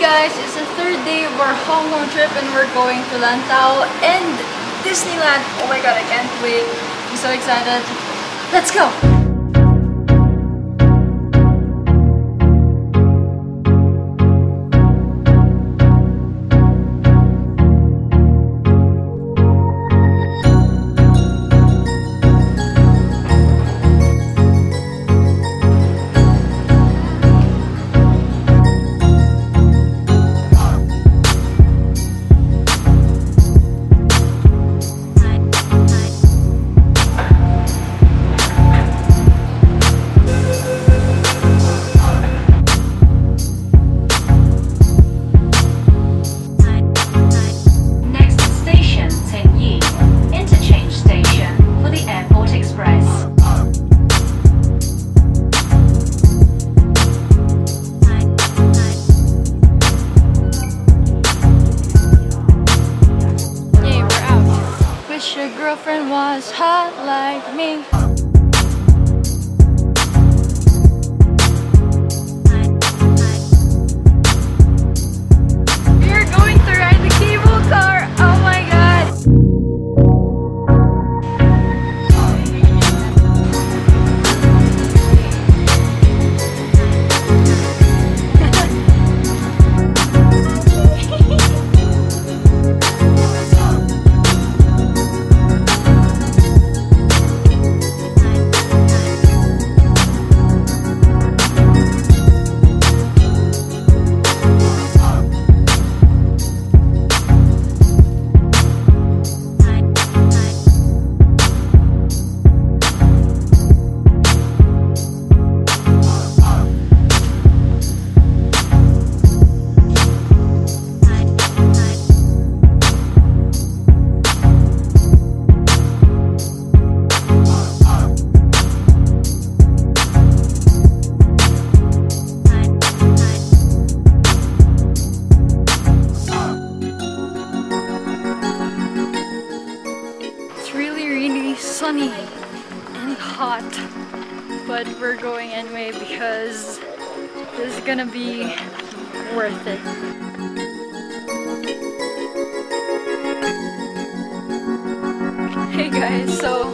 guys, it's the third day of our Hong Kong trip and we're going to Lantau and Disneyland. Oh my god, I can't wait. I'm so excited. Let's go! Me. Gonna be worth it. Hey guys, so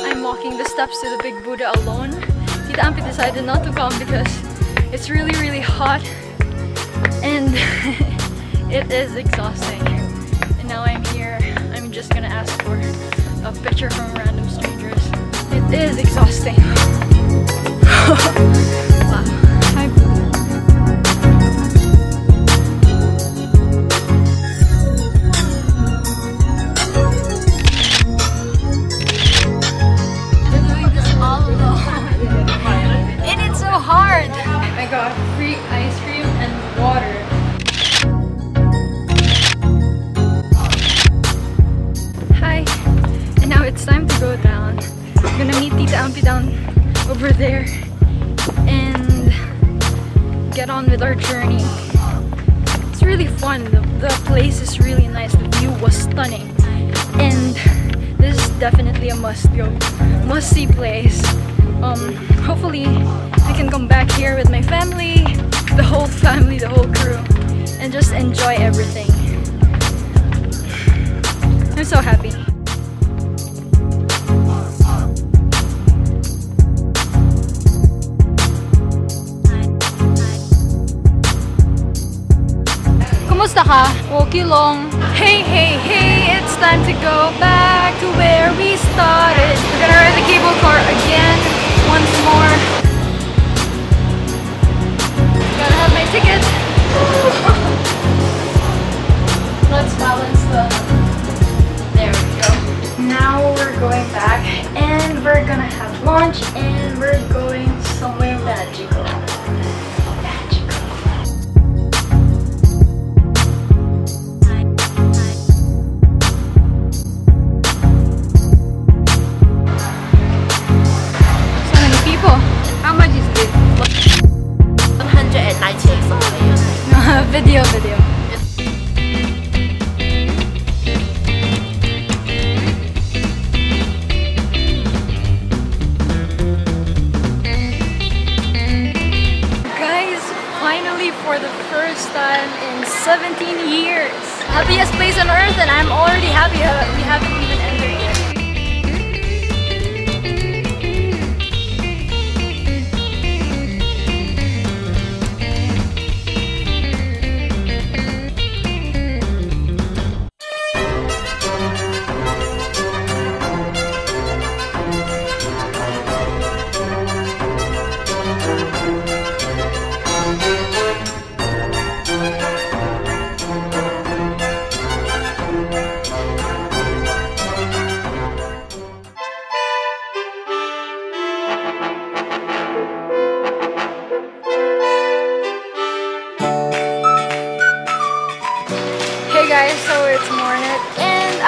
I'm walking the steps to the Big Buddha alone. Tita Ampi decided not to come because it's really, really hot and it is exhausting. And now I'm here. I'm just gonna ask for a picture from random strangers. It is exhausting. get on with our journey. It's really fun. The, the place is really nice. The view was stunning. And this is definitely a must go, must see place. Um, hopefully I can come back here with my family, the whole family, the whole crew, and just enjoy everything. I'm so happy. Kumusta ka? Okay long. Hey, hey, hey, it's time to go back to where we started. We're gonna ride the cable car again, once more. Gotta have my ticket. Let's balance the... There we go. Now we're going back and we're gonna have lunch and we're going somewhere. Magical.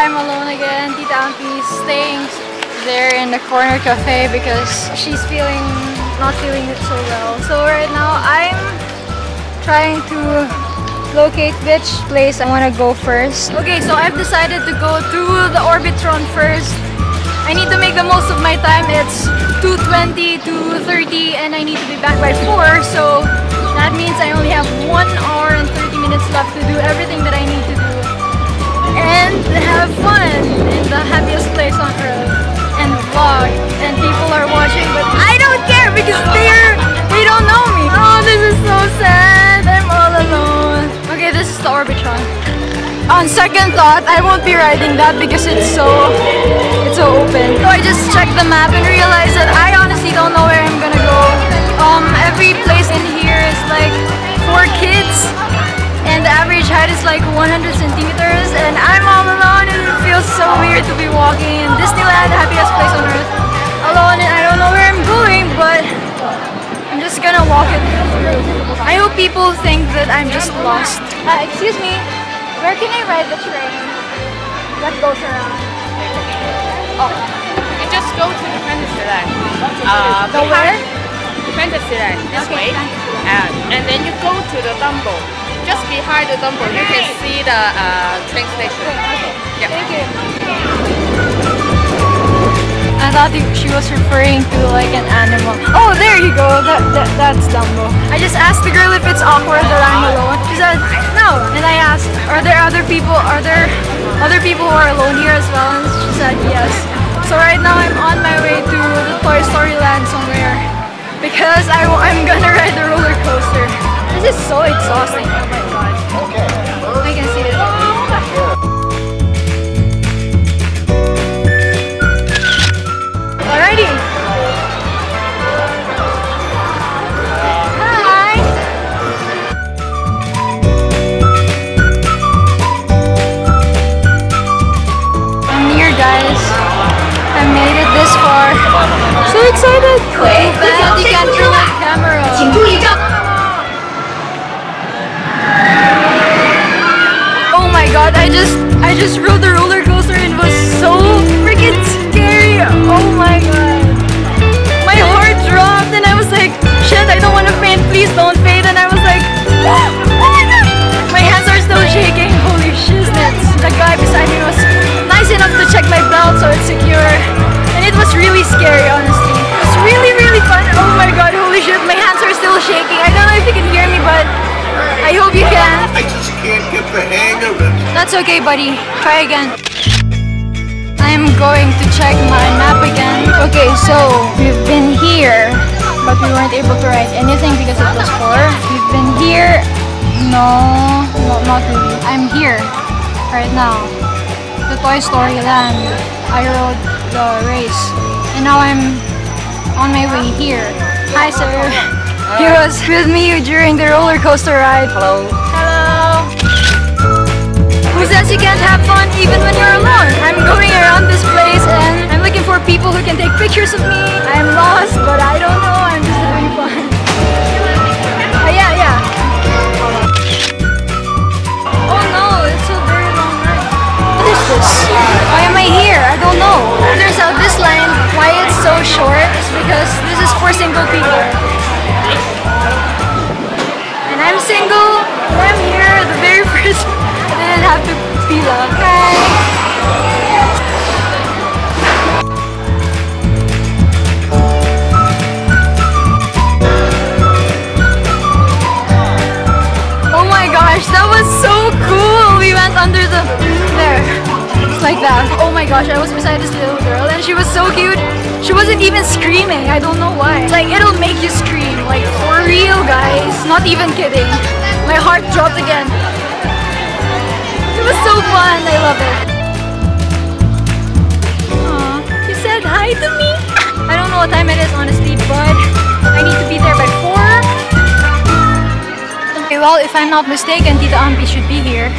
I'm alone again. Tita Ampi staying there in the corner cafe because she's feeling not feeling it so well. So right now I'm trying to locate which place I want to go first. Okay, so I've decided to go to the Orbitron first. I need to make the most of my time. It's 2.20 to 30 and I need to be back by 4. So that means I only have 1 hour and 30 minutes left to do everything that I need to do. And have fun in the happiest place on earth. And vlog. And people are watching but I don't care because they're, they don't know me. Oh, this is so sad. I'm all alone. Okay, this is the Orbitron. On second thought, I won't be riding that because it's so it's so open. So I just checked the map and realized that I honestly don't know where I'm gonna go. Um, every place in here is like for kids, and the average height is like 100 centimeters, and I'm all alone, and it feels so weird to be walking in Disneyland, the happiest place on earth, alone, and I don't know where I'm going, but I'm just gonna walk it through. I hope people think that I'm just lost. Uh, excuse me, where can I ride the train that goes around? You just go to the Fantasyland. Uh, The where? Fantasyland this Okay, way, Fantasyland. and, and then you go to the Dumbo. Just behind the Dumbo, you can see the uh, train station. Yeah. Thank you. I thought she was referring to like an animal. Oh, there you go. That, that that's Dumbo. I just asked the girl if it's awkward that I'm alone. She said no, and I asked, are there other people? Are there other people who are alone here as well? And she said yes. So right now I'm on my way to the Toy Story Land somewhere because I, am gonna ride the roller coaster. This is so exhausting. God, I just I just rode the roller coaster and it was so freaking scary. Oh my god. My heart dropped and I was like, shit, I don't want to faint. Please don't faint. And I was like, oh my god. My hands are still shaking. Holy shiznits. The guy beside me was nice enough to check my belt so it's secure. And it was really scary, it. That's okay, buddy. Try again. I'm going to check my map again. Okay, so we've been here, but we weren't able to ride anything because it was far. We've been here. No, no, not really. I'm here right now. The Toy Story Land. I rode the race, and now I'm on my way here. Hi, sir. He was with me during the roller coaster ride. Hello. Hello. Says you can't have fun even when you're alone? I'm going around this place and I'm looking for people who can take pictures of me. I'm lost, but I don't know. I'm just having fun. Oh, yeah, yeah. Oh no, it's a very long ride. What is this? Why am I here? I don't know. Turns out this line, why it's so short, is because this is for single people. And I'm single, and I'm here the very first. Have to Hi. Oh my gosh, gosh, that was so cool! We went under the there. It's like that. Oh my gosh, I was beside this little girl and she was so cute. She wasn't even screaming. I don't know why. Like it'll make you scream. Like for real guys. Not even kidding. My heart dropped again. Was so fun. I love it. Aw, she said hi to me. I don't know what time it is honestly, but I need to be there by 4. Okay, well, if I'm not mistaken, Tita Ampi should be here.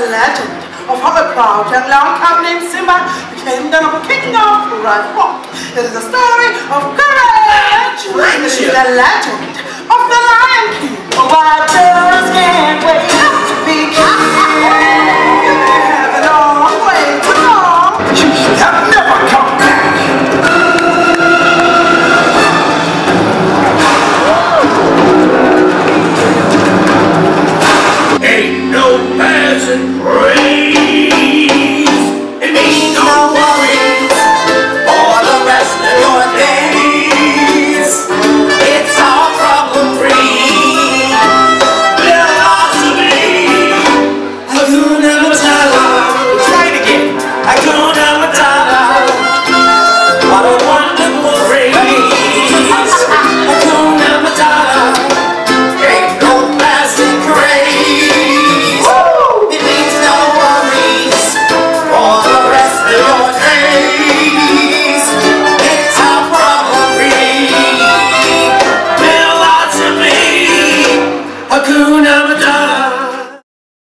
The legend of how a proud young cub named Simba became the king of Pride Rock. It is a story of courage. It is the legend of the Lion King. Oh, what